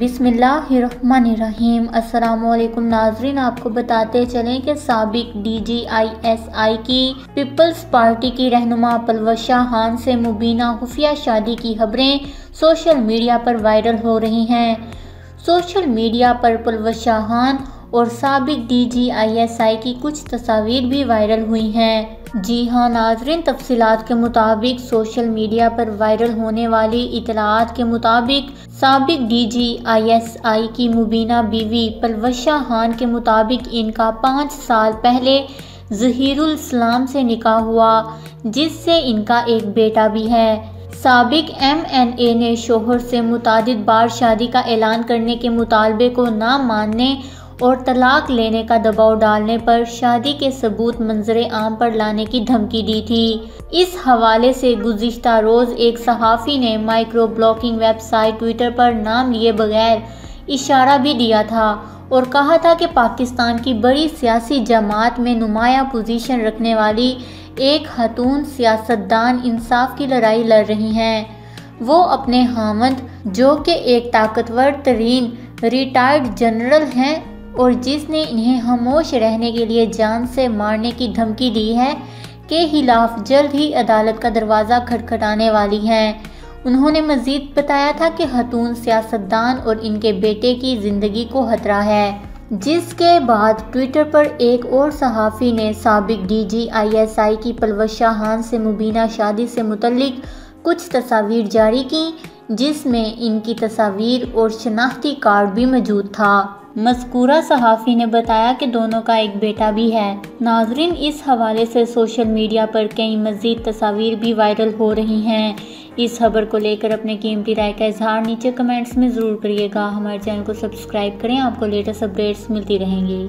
بسم اللہ الرحمن الرحیم۔ السلام علیکم ناظرین، آپ کو بتاتے چلیں کہ سابق D G I S I کی پیپلز پارٹی کی رہنما پلوشا خان سے مبینہ خفیہ شادی کی خبریں سوشل میڈیا پر وائرل ہو رہی ہیں۔ سوشل میڈیا پر پلوشا خان اور سابق D G I S I کی کچھ تصاویر بھی وائرل ہوئی ہیں۔ جی ہاں ناظرین، تفصیلات کے مطابق سوشل میڈیا پر وائرل ہونے والی اطلاعات کے مطابق سابق D G I S I کی مبینہ بیوی پلوشا خان کے مطابق ان کا پانچ سال پہلے ظہیر الاسلام سے نکاح ہوا، جس سے ان کا ایک بیٹا بھی ہے۔ سابق ایم این اے نے شوہر سے متعدد بار شادی کا اعلان کرنے کے مطالبے کو نہ ماننے اور طلاق لینے کا دباؤ ڈالنے پر شادی کے ثبوت منظر عام پر لانے کی دھمکی دی تھی۔ اس حوالے سے گزشتہ روز ایک صحافی نے microblogging website Twitter پر نام لیے بغیر اشارہ بھی دیا تھا اور کہا تھا کہ پاکستان کی بڑی سیاسی جماعت میں نمایاں پوزیشن رکھنے والی ایک خاتون سیاستدان انصاف کی لڑائی لڑ رہی ہیں۔ وہ اپنے حامد جو کہ ایک طاقتور ترین ریٹائرڈ جنرل ہیں اور جس نے انہیں خاموش رہنے کے لیے جان سے مارنے کی دھمکی دی ہے کے خلاف جلد ہی عدالت کا دروازہ کھٹکھٹانے والی ہیں۔ انہوں نے مزید بتایا تھا کہ خاتون سیاستدان اور ان کے بیٹے کی زندگی کو خطرہ ہے، جس کے بعد ٹویٹر پر ایک اور صحافی نے سابق D G I S I کی پلوشا ہاں خان سے مبینہ شادی سے متعلق کچھ تصاویر جاری کی جس میں ان کی تصاویر اور شناختی کارڈ بھی موجود تھا۔ مذکورہ صحافی نے بتایا کہ دونوں کا ایک بیٹا بھی ہے۔ ناظرین، اس حوالے سے سوشل میڈیا پر کئی مزید تصاویر بھی وائرل ہو رہی ہیں۔ اس خبر کو لے کر اپنے قیمتی رائے کا اظہار نیچے کمنٹس میں ضرور کریے گا۔ ہمارے چینل کو سبسکرائب کریں، آپ کو لیٹسٹ اپڈیٹس ملتی رہیں گی۔